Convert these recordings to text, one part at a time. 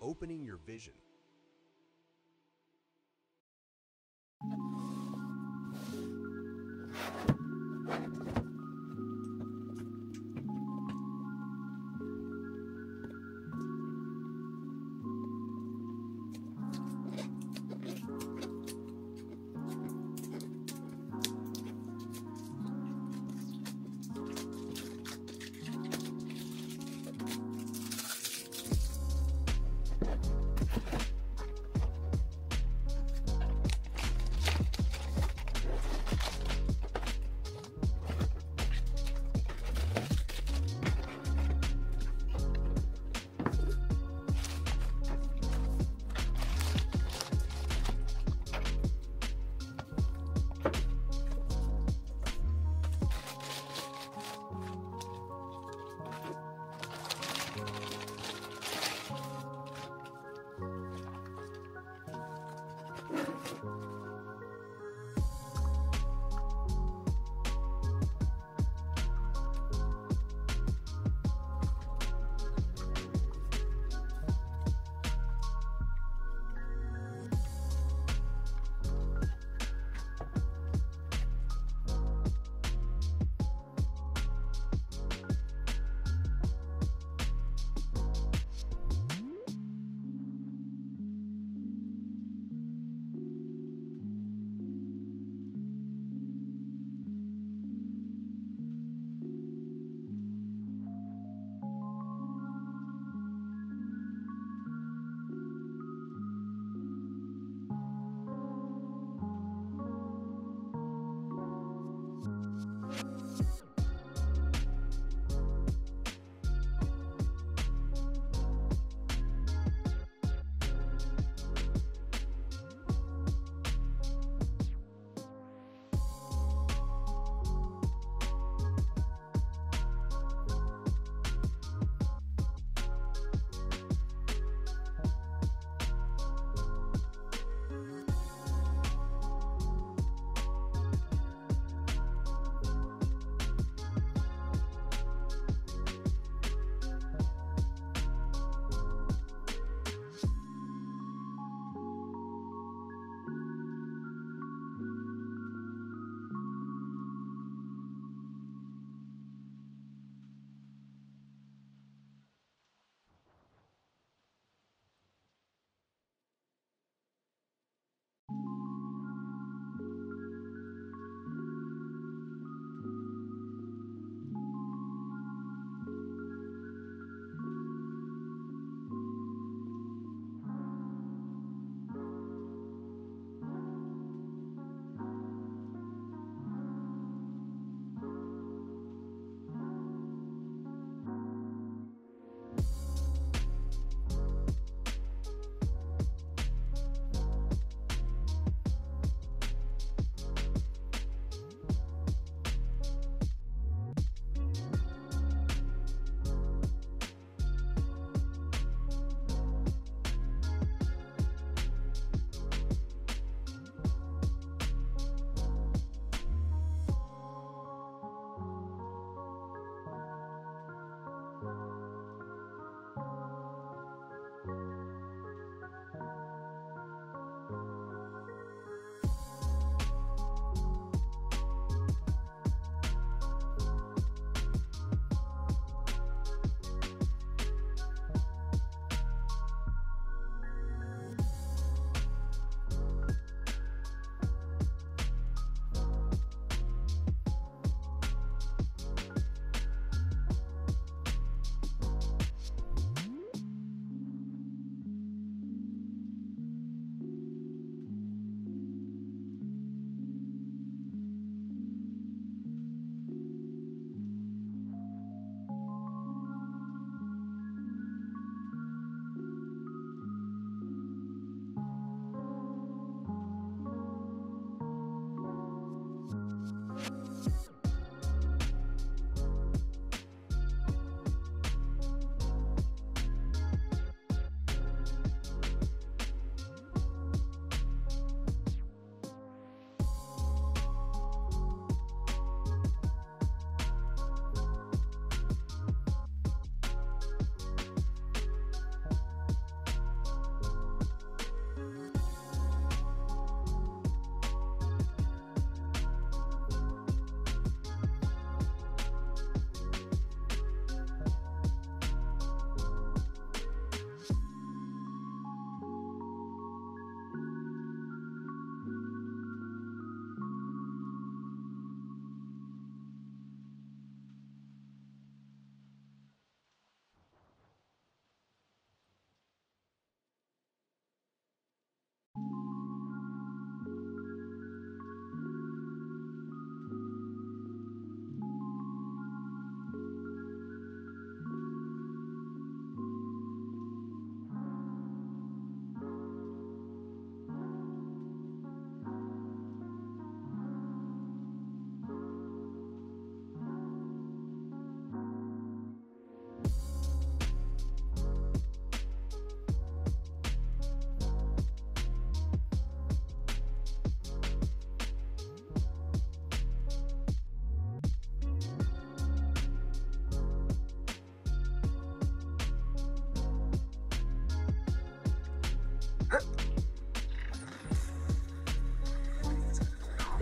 Opening your vision.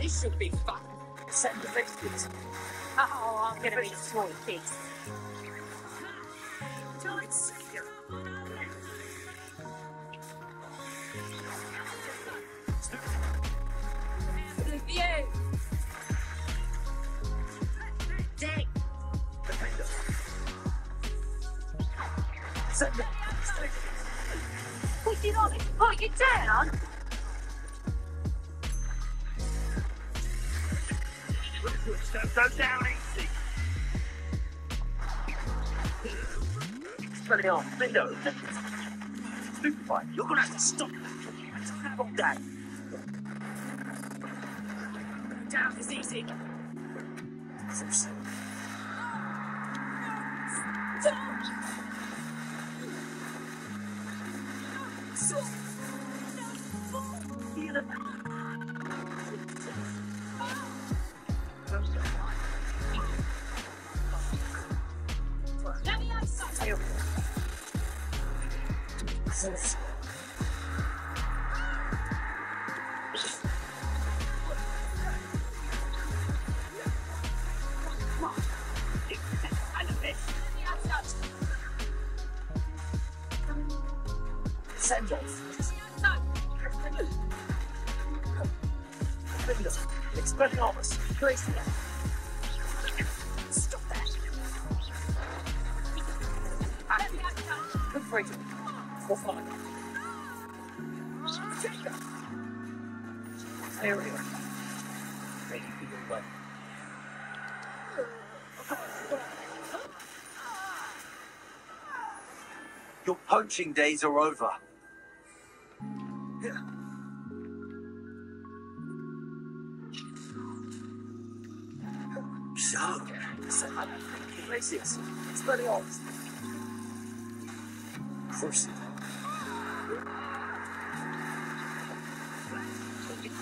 This should be fun. Send the biscuits. Oh, I'm gonna be toy the Put down. Don't it on. Stupefy. You're gonna have to stop that. It's have all day. Down is easy. First. Feel it. Let Send it. Window. Expelliarmus. Place There we go. Ready for your weapon. Your poaching days are over. So, Places. Expelliarmus. First. Alright. Split fire. Imperium. Tripping.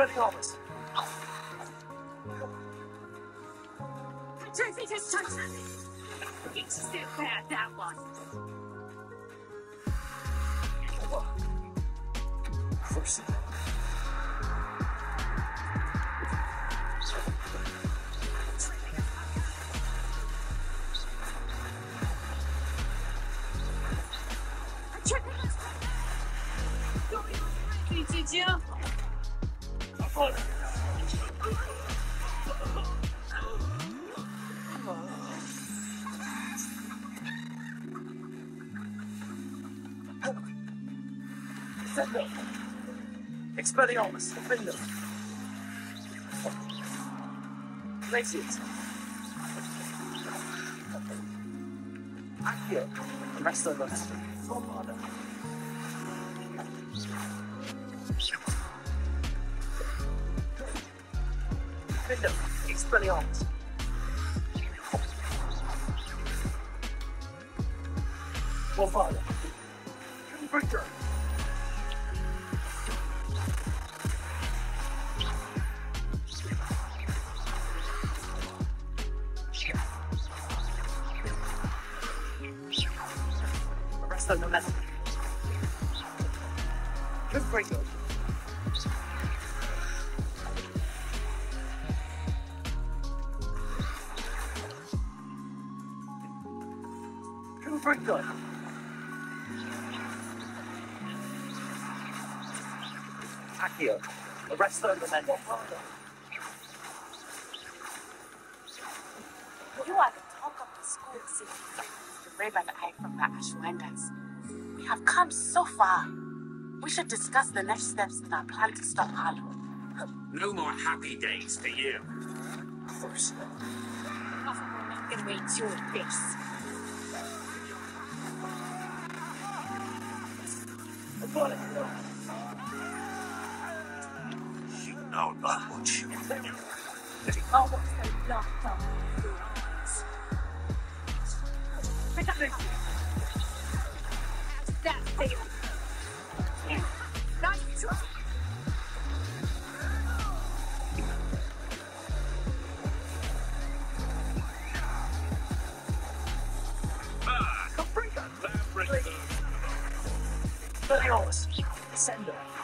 Expelliarmus. I don't think it's time. It's still bad, that one. First. Diffindo. Expelliarmus. Diffindo. Places. Accio. Resto Nostri. Bombarda. Diffindo. Expelliarmus. Bombarda. Breaker. Resto Nostri. Good breaker. Resto Nostri. You are the talk of the school city. The ray by the eye from the Ashwinders. We have come so far. We should discuss the next steps in our plan to stop Harlow. No more happy days for you. First. I'm gonna eat your face. know that much. What's so locked up in your eyes? Pick up this. How's that feel? Yeah. Nice try. Leos, send her.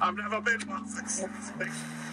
I've never been one for something.